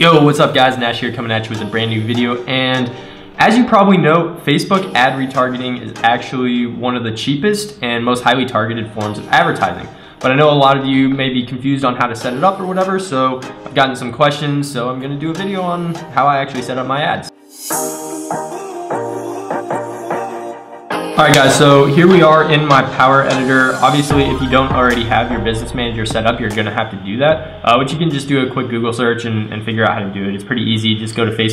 Yo, what's up guys? Nash here coming at you with a brand new video and as you probably know, Facebook ad retargeting is actually one of the cheapest and most highly targeted forms of advertising. But I know a lot of you may be confused on how to set it up or whatever, so I've gotten some questions, so I'm gonna do a video on how I actually set up my ads. Alright guys, so here we are in my Power Editor. Obviously, if you don't already have your Business Manager set up, you're gonna have to do that. Uh, which you can just do a quick Google search and, and figure out how to do it. It's pretty easy. Just go to Facebook